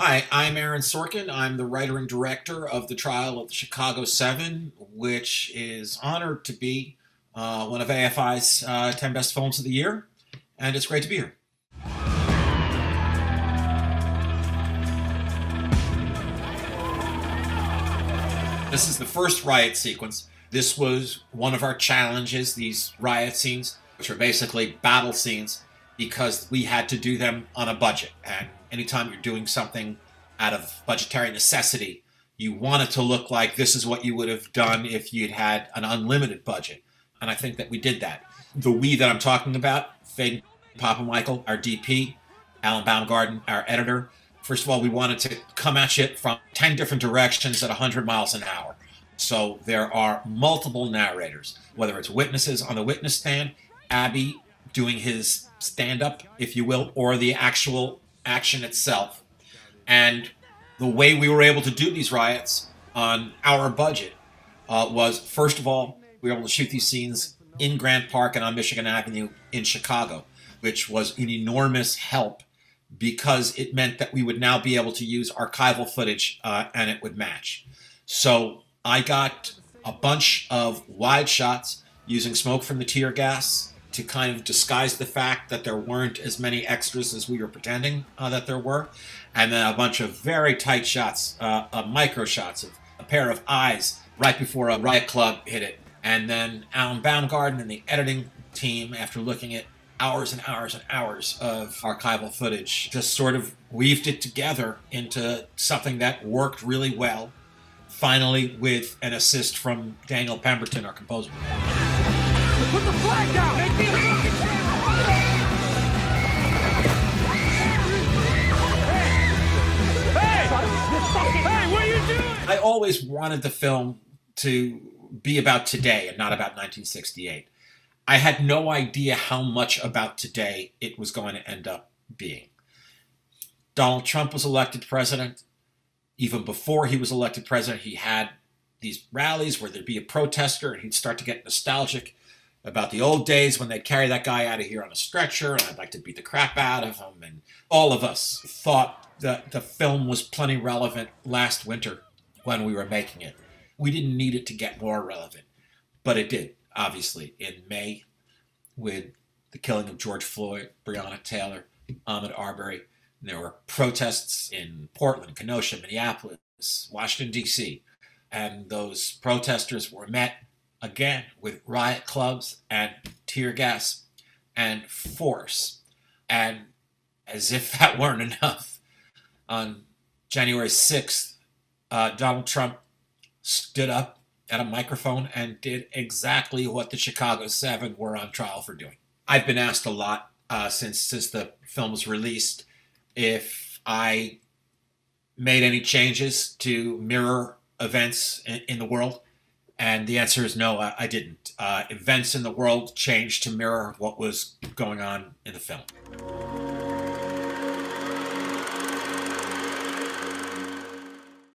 Hi, I'm Aaron Sorkin. I'm the writer and director of the trial of the Chicago Seven, which is honored to be uh, one of AFI's uh, 10 best films of the year, and it's great to be here. This is the first riot sequence. This was one of our challenges, these riot scenes, which are basically battle scenes, because we had to do them on a budget. And anytime you're doing something out of budgetary necessity, you want it to look like this is what you would have done if you'd had an unlimited budget. And I think that we did that. The we that I'm talking about, Faden Papa Michael, our DP, Alan Baumgarten, our editor. First of all, we wanted to come at you from 10 different directions at 100 miles an hour. So there are multiple narrators, whether it's witnesses on the witness stand, Abbie doing his stand up, if you will, or the actual action itself. And the way we were able to do these riots on our budget uh, was, first of all, we were able to shoot these scenes in Grant Park and on Michigan Avenue in Chicago, which was an enormous help because it meant that we would now be able to use archival footage uh, and it would match. So I got a bunch of wide shots using smoke from the tear gas to kind of disguise the fact that there weren't as many extras as we were pretending uh, that there were. And then a bunch of very tight shots, uh, uh, micro shots of a pair of eyes right before a riot club hit it. And then Alan Baumgarten and the editing team, after looking at hours and hours and hours of archival footage, just sort of weaved it together into something that worked really well. Finally, with an assist from Daniel Pemberton, our composer. Put the flag down! Hey, what are you doing? I always wanted the film to be about today and not about 1968. I had no idea how much about today it was going to end up being. Donald Trump was elected president. Even before he was elected president, he had these rallies where there'd be a protester and he'd start to get nostalgic about the old days when they'd carry that guy out of here on a stretcher and I'd like to beat the crap out of him. And all of us thought that the film was plenty relevant last winter when we were making it. We didn't need it to get more relevant, but it did, obviously, in May with the killing of George Floyd, Breonna Taylor, Ahmaud Arbery. There were protests in Portland, Kenosha, Minneapolis, Washington, D.C., and those protesters were met again with riot clubs and tear gas and force. And as if that weren't enough, on January 6th, uh, Donald Trump stood up at a microphone and did exactly what the Chicago Seven were on trial for doing. I've been asked a lot uh, since since the film was released if I made any changes to mirror events in, in the world, and the answer is no, I, I didn't. Uh, events in the world changed to mirror what was going on in the film.